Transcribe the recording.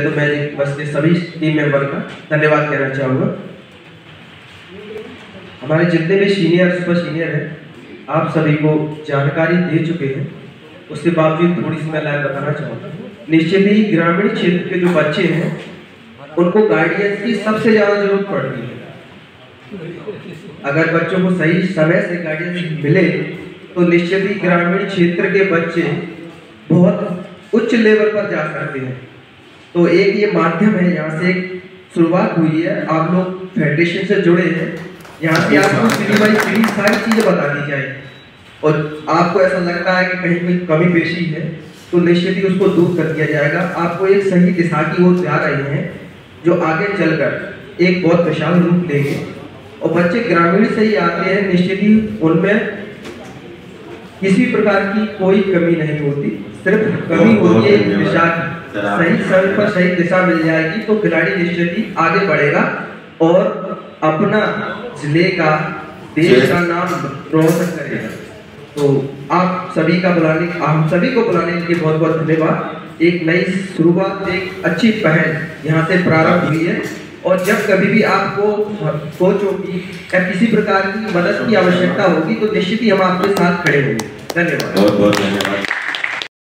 पहले तो मैजिक बस के सभी टीम मेंबर का धन्यवाद कहना चाहूँगा। हमारे जितने भी सीनियर सुपर सीनियर हैं, आप सभी को जानकारी दे चुके हैं। उसके बावजूद थोड़ी सी मैं लाइन बताना चाहूँगा। निश्चित ही ग्रामीण क्षेत्र के जो बच्चे हैं, उनको गाइडेंस की सबसे ज़्यादा ज़रूरत पड़ती है। अगर बच्चों को सही समय से गाइडेंस मिले तो निश्चित ही ग्रामीण क्षेत्र के बच्चे बहुत उच्च लेवल पर जा सकते हैं। तो एक ये माध्यम है यहाँ से एक शुरुआत हुई है। आप लोग फेडरेशन से जुड़े हैं। यहाँ से आपको सीढ़ी बाई सीढ़ी सारी चीज़ें बता दी जाए और आपको ऐसा लगता है कि कहीं कोई कमी पेशी है तो निश्चित ही उसको दूर कर दिया जाएगा। आपको एक सही दिशा की ओर जा रहे हैं जो आगे चलकर एक बहुत विशाल रूप लेंगे और बच्चे ग्रामीण से ही आते हैं निश्चित ही उनमें किसी प्रकार की कोई कमी नहीं होती। सिर्फ़ कमी होती है दिशा की। सही समय पर सही दिशा मिल जाएगी तो खिलाड़ी निश्चित ही आगे बढ़ेगा और अपना ज़िले का देश का नाम रोशन करेगा। तो आप सभी का बुलाने हम सभी को बुलाने के लिए बहुत बहुत धन्यवाद। एक नई शुरुआत एक अच्छी पहल यहाँ से प्रारंभ हुई है। और जब कभी भी आपको सोच होगी या किसी प्रकार की मदद की आवश्यकता होगी तो निश्चित ही हम आपके साथ खड़े होंगे। धन्यवाद। बहुत बहुत धन्यवाद।